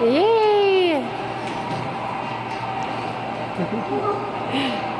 Yay!